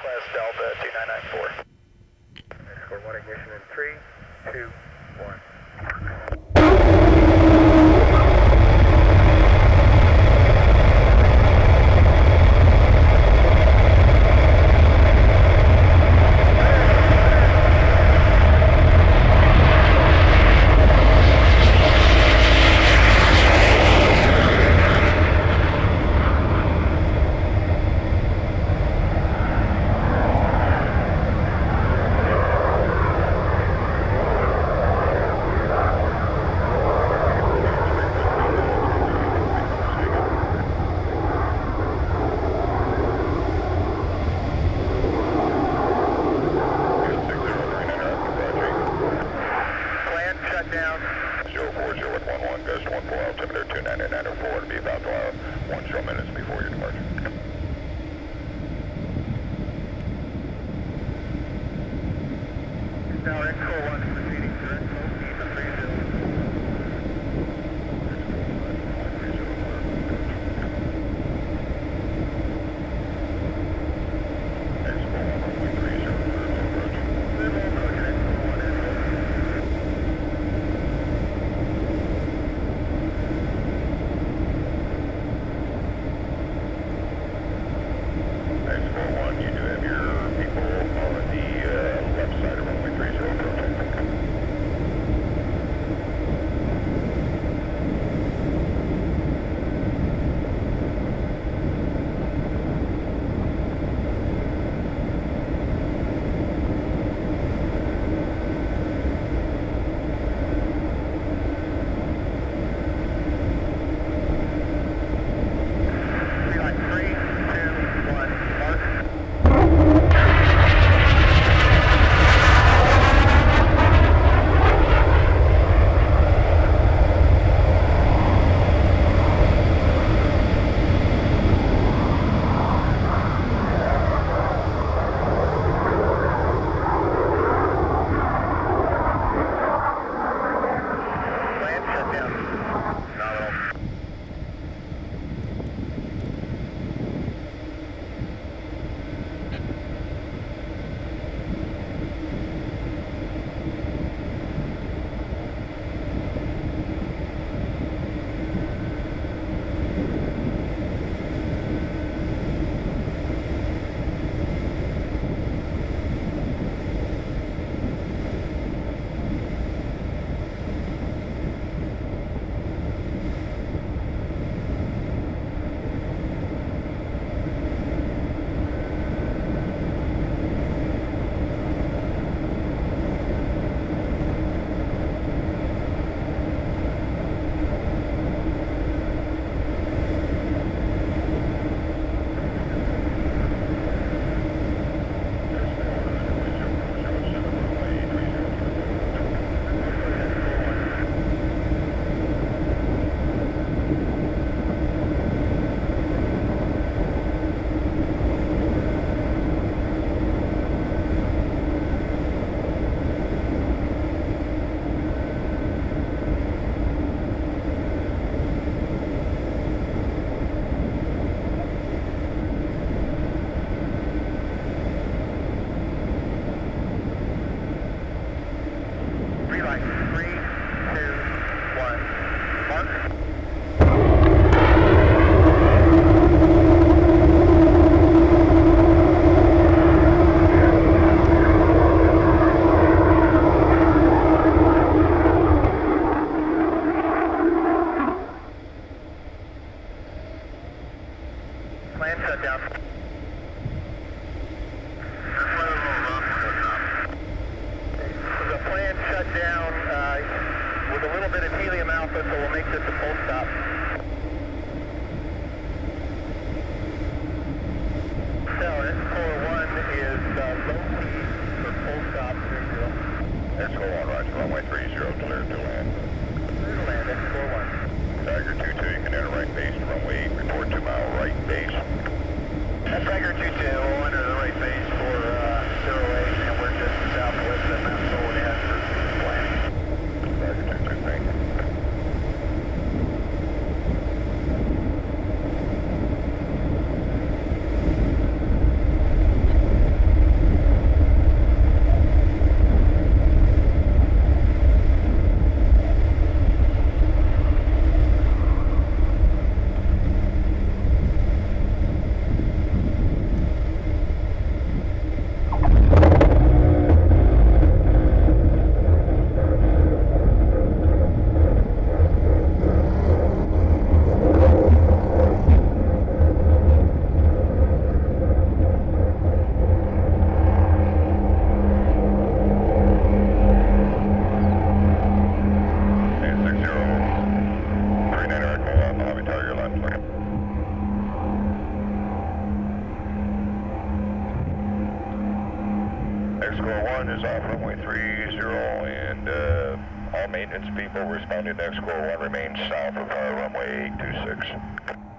Class Delta 2994. Score one ignition in three, two. down. 04011, goes 14, altimeter 29904, to be about uh, one short minutes before your departure. Now X4 Mark. Escort 1 is off runway 30 and uh, all maintenance people responding to Escort 1 remain south of our runway 826.